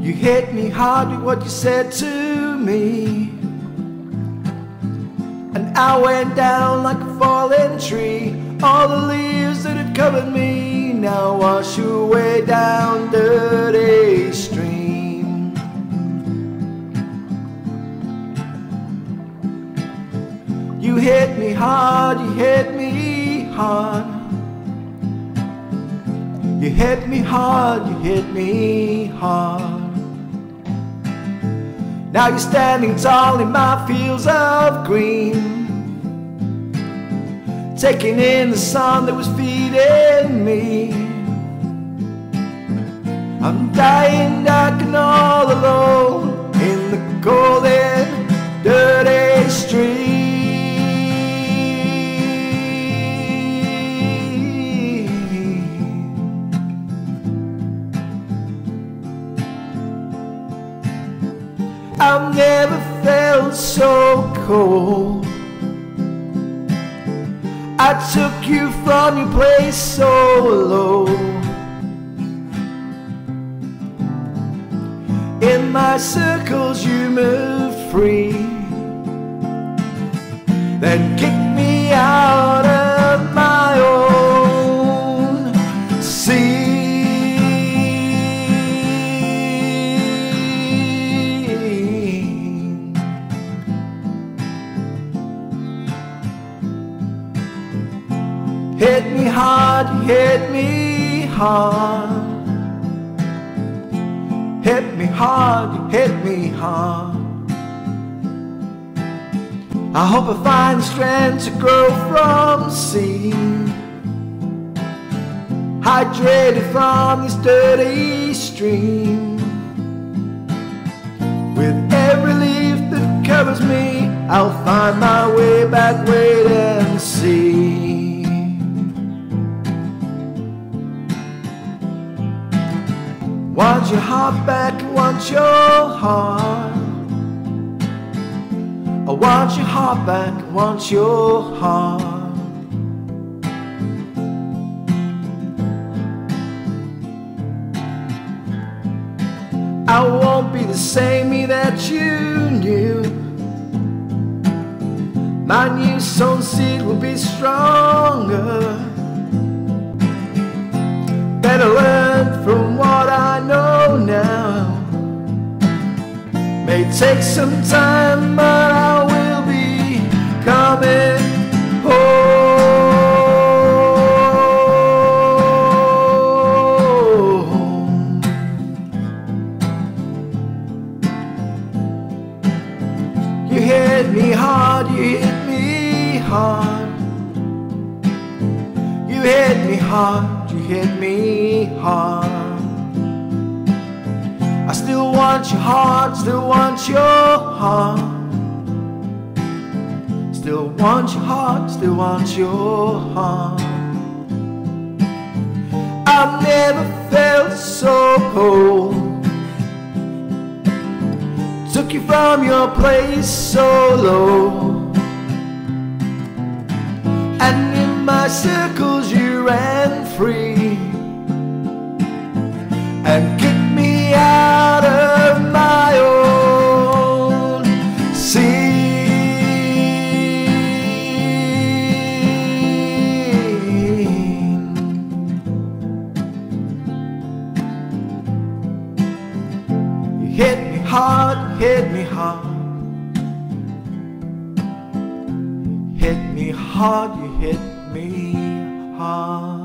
You hit me hard with what you said to me. And I went down like a fallen tree. All the leaves that had covered me now wash away down dirty stream. You hit me hard, you hit me hard. You hit me hard, you hit me hard. Now you're standing tall in my fields of green Taking in the sun that was feeding me. I'm dying dark and all alone I've never felt so cold. I took you from your place so low. In my circles, you moved free. Then kicked me out hit me hard. Hit me hard, hit me hard. I hope I find strength to grow from sea. Hydrated from this dirty stream. With every leaf that covers me, I'll find my way back, wait Want your heart back, want your heart. I want your heart back, want your heart. I won't be the same me that you knew. My new sown seed will be stronger. Take some time, but I will be coming home. You hit me hard, you hit me hard. You hit me hard, you hit me hard. Want your heart, still want your heart. Still want your heart, still want your heart. I've never felt so cold. Took you from your place so low. And in my circles you ran free hit me hard. Hit me hard, you hit me hard.